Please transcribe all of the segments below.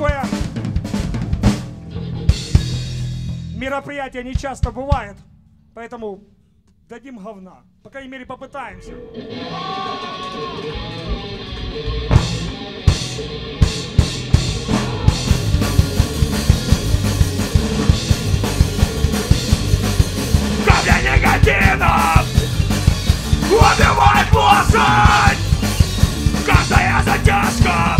такое мероприятие не часто бывает, поэтому дадим говна. По крайней мере, попытаемся. Камня негативов Убивает лошадь Каждая затяжка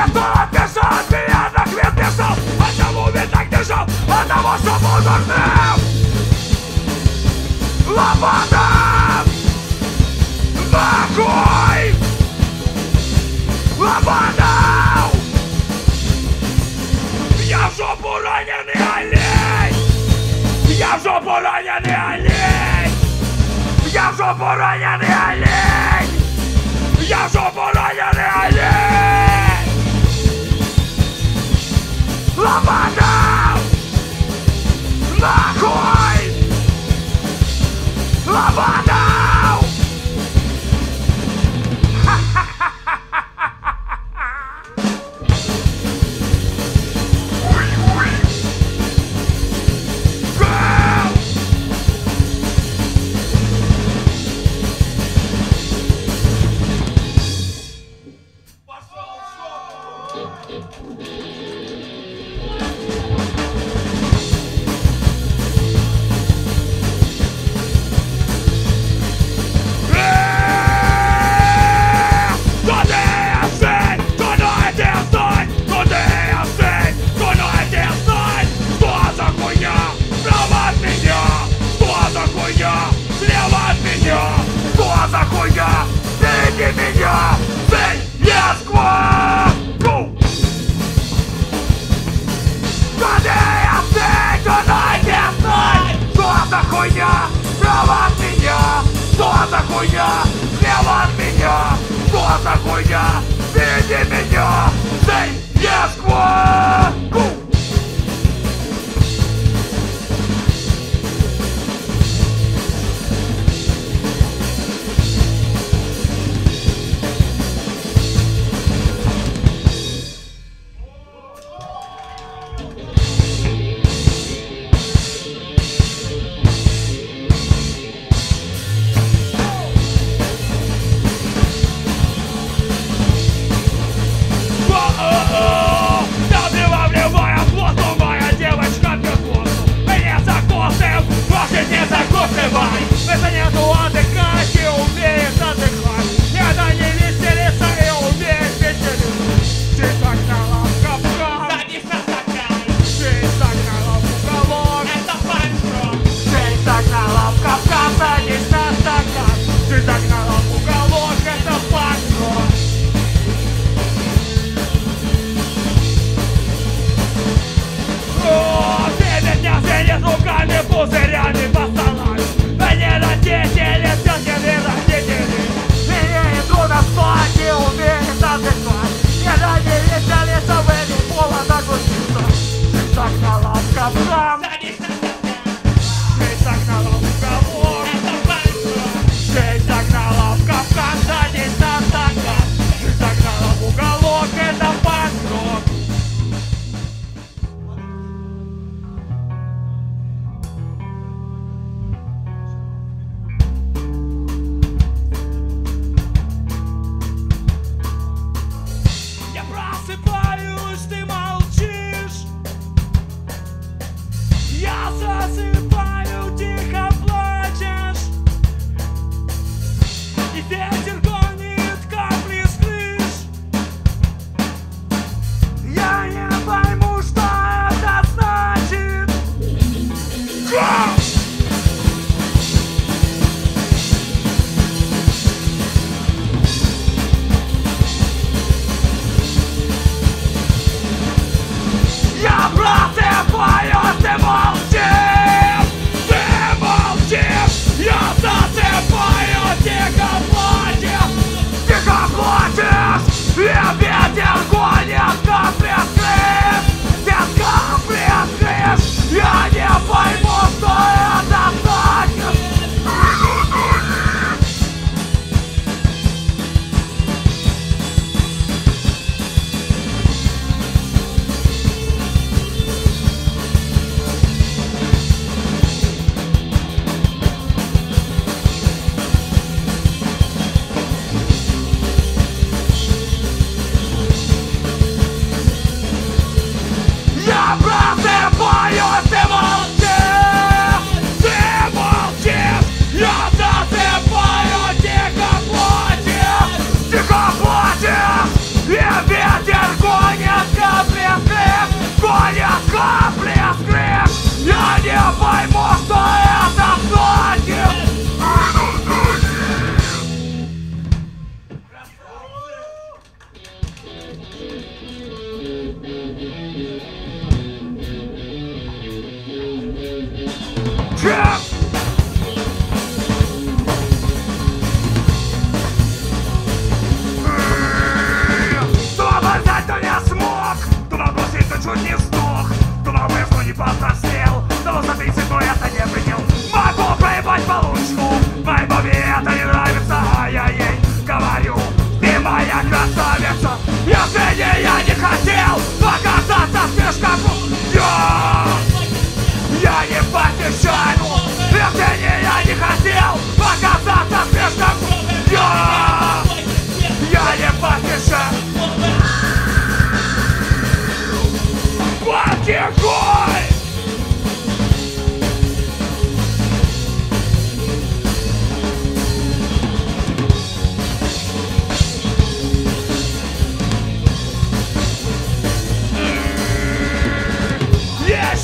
опамятал, бежал, меня так ведь бежал А чему ведь так бежал? От того, что был дурным Лопата! Нахуй! Лопата! Я в жопу раненый олень! Я в жопу раненый олень! Я в жопу раненый олень! Я в жопу раненый олень! Lava! Хуйня? Слева от меня! Что за хуйня? Впереди меня! Цель れ別にあとはでき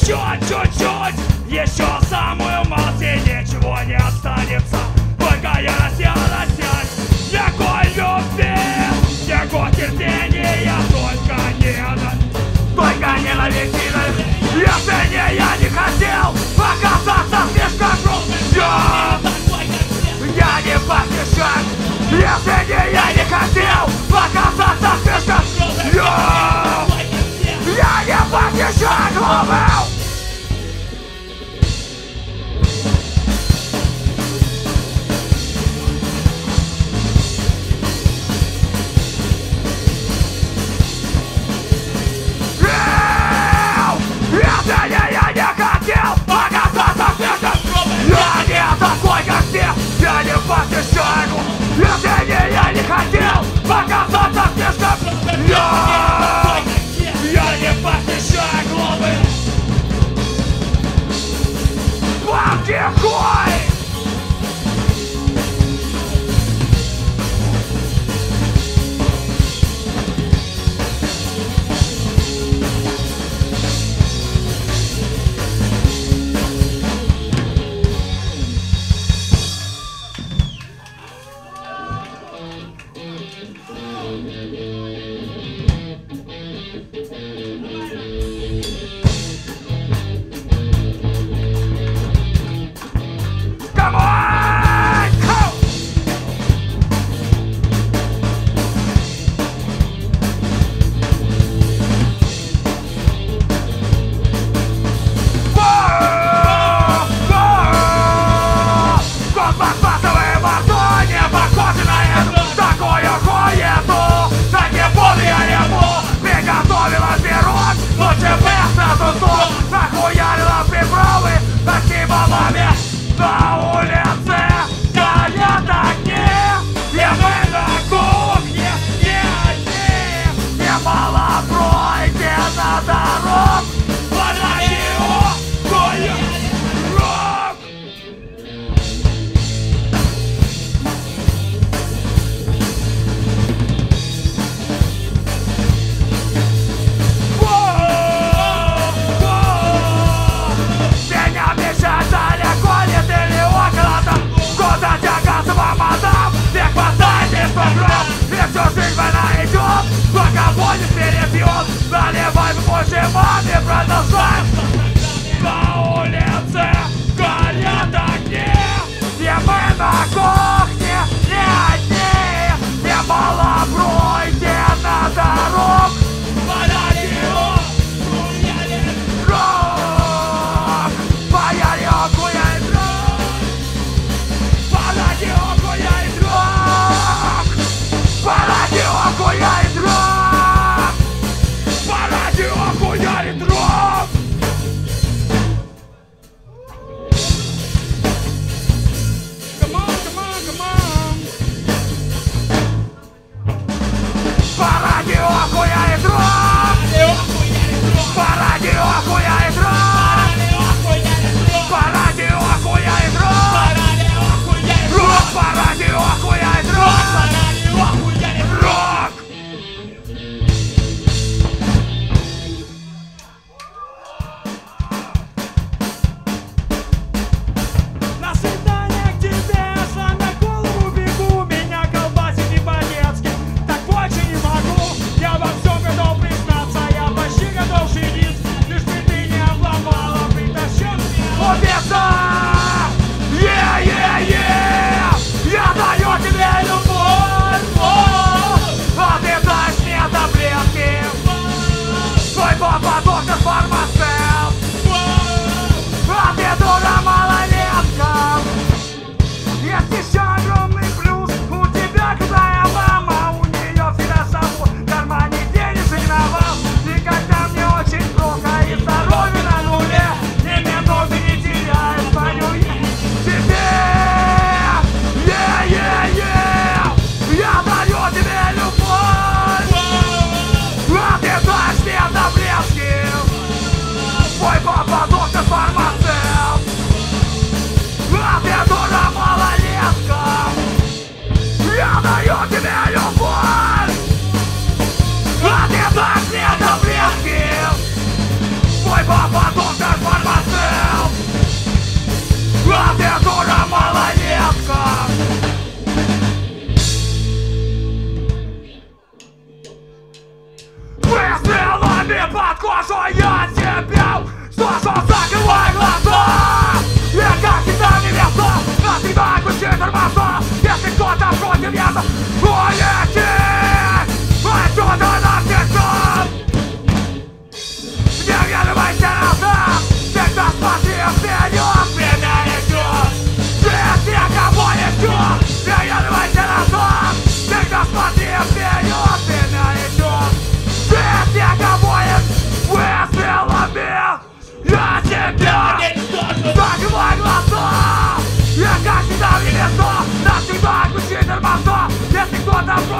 Чуть-чуть-чуть, Еще самую мать и ничего не останется. Пока я рассядусь Никакой любви, никакого терпения Только ненависть, только ненависть Если не я не хотел оказаться слишком крупным Я, я не поспешал Если не я не хотел оказаться слишком Я, я не поспешал под присягу я не хотел показаться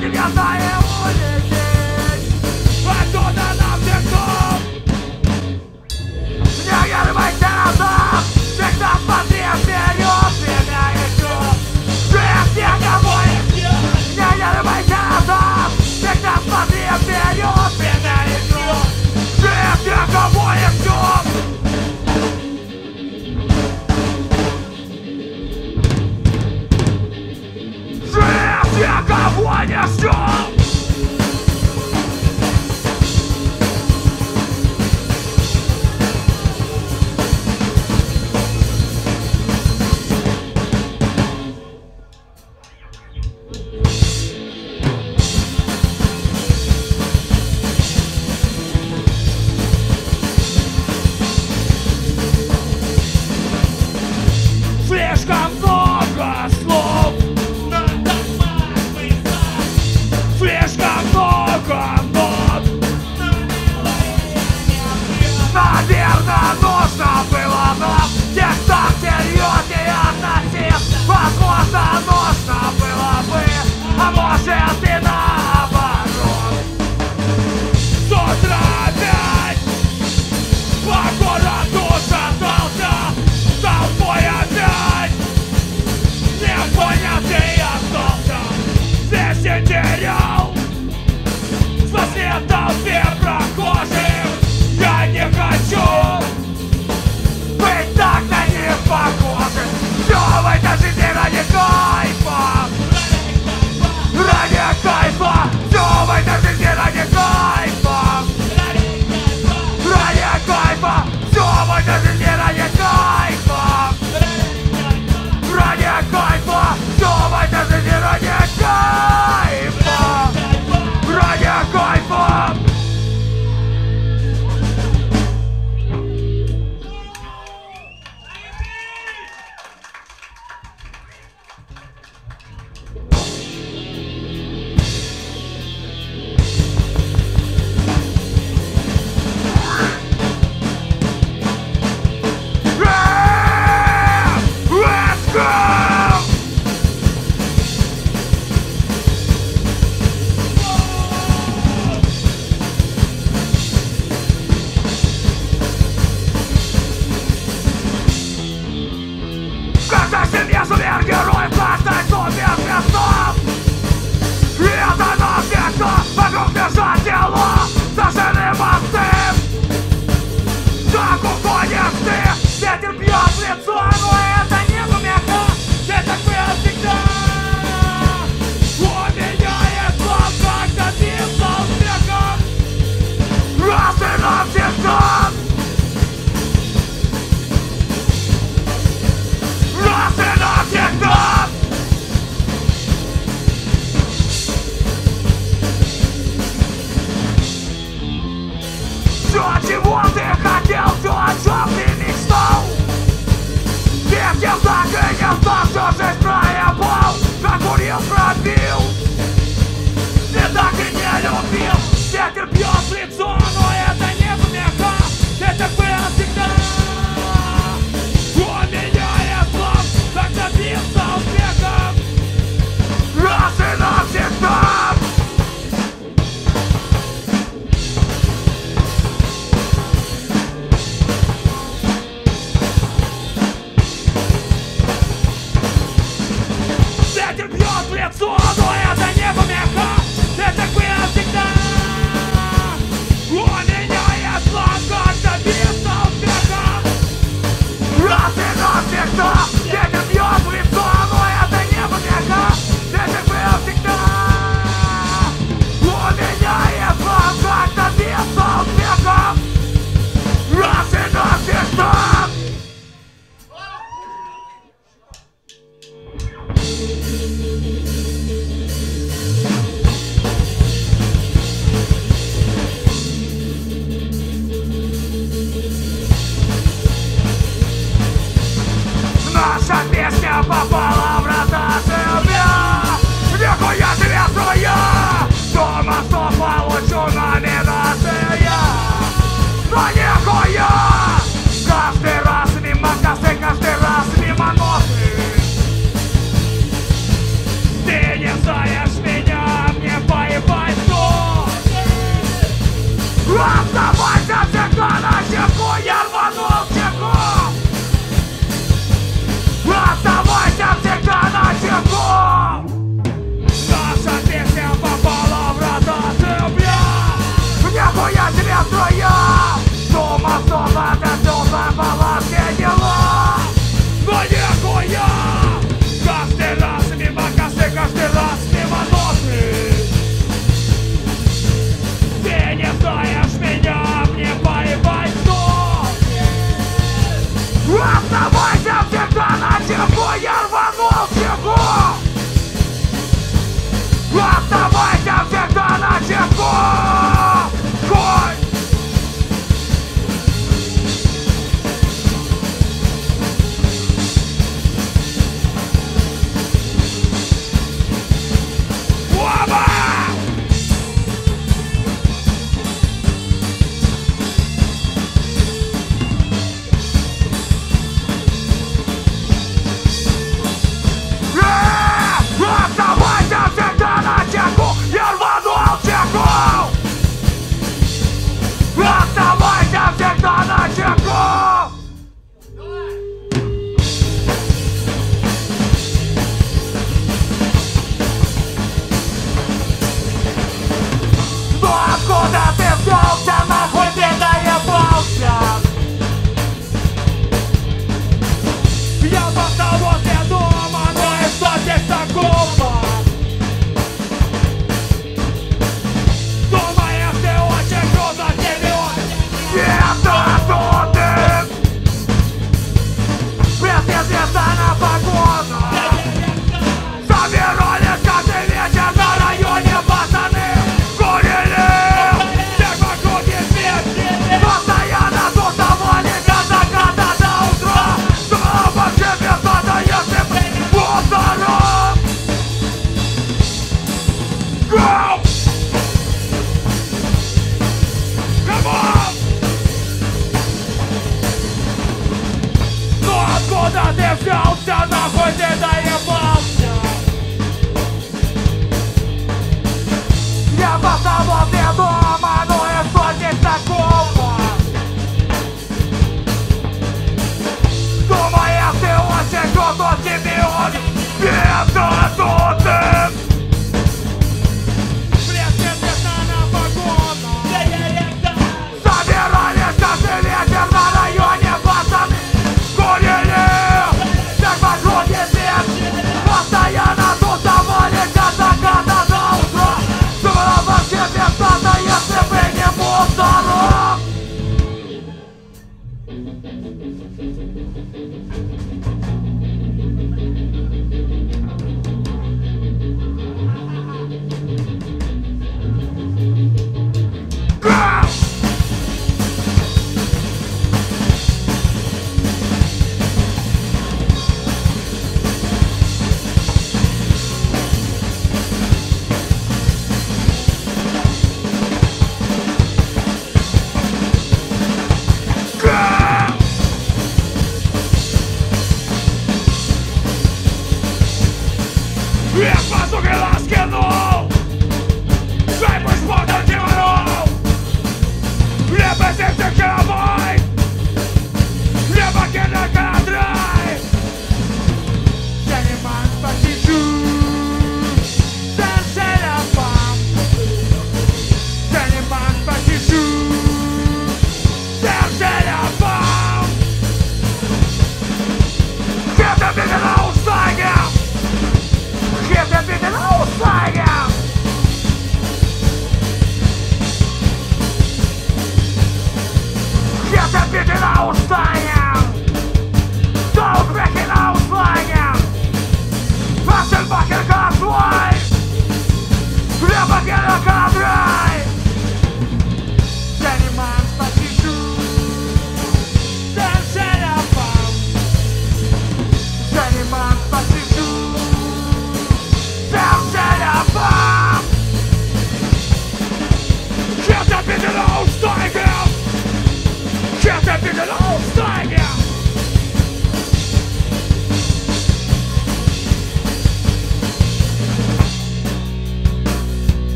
Because I am sind ihr so der Geräusche? Я знал, что жизнь проебал Прокурил, пробил Ты так и не любил Ветер бьет в лицо, но это Пуся нахуй не доебался Я потому мне дома, но я сотни такого. Думаешь, ты очень круто, тебе он Нет, да, ты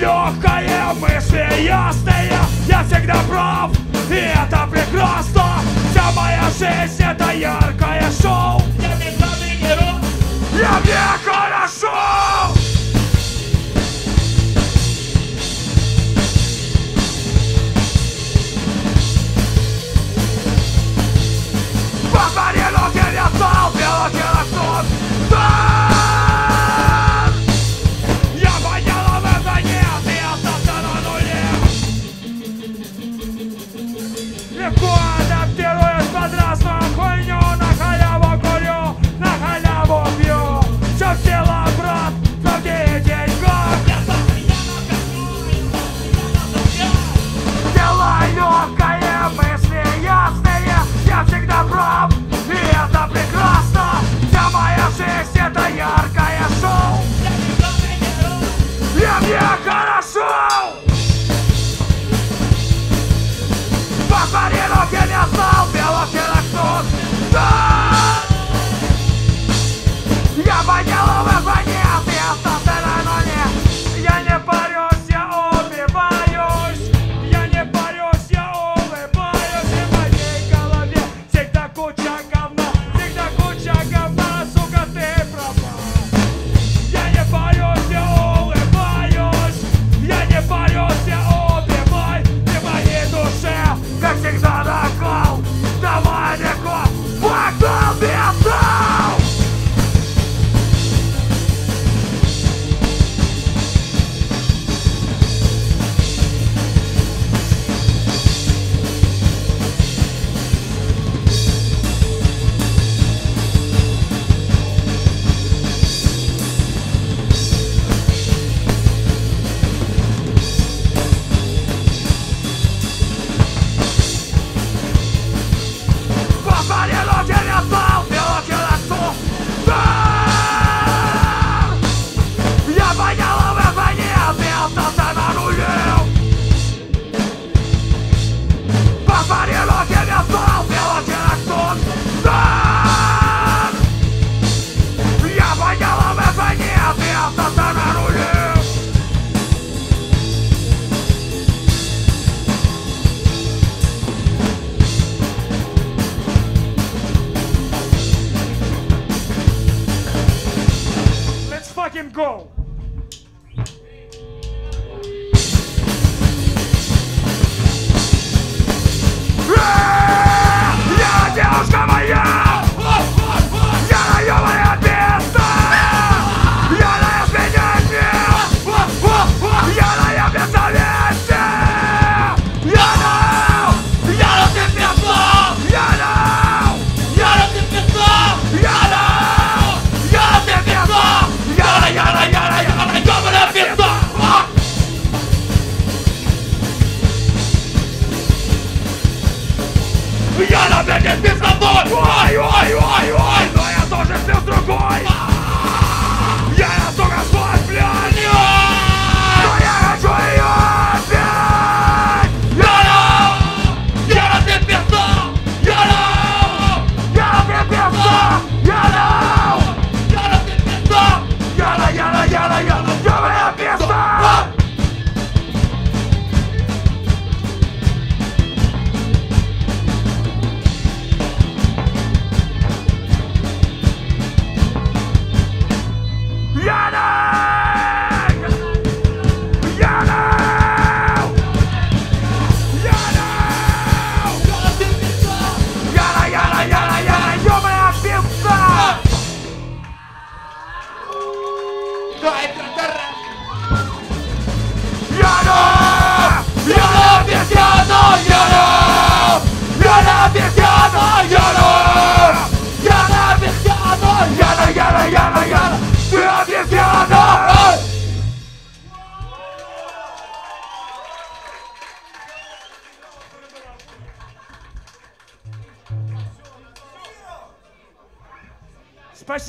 легкое, мысли ясные. Я всегда прав, и это прекрасно. Вся моя жизнь это яркое шоу. Я мне главный герой Я мне хорошо. Повтори, но ты не стал белый килософ Да!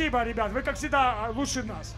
Спасибо, ребят, вы как всегда лучше нас.